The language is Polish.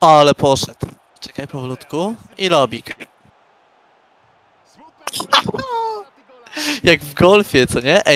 Ale poszedł. Czekaj powolutku. I lobik. Jak w golfie, co nie? Ej.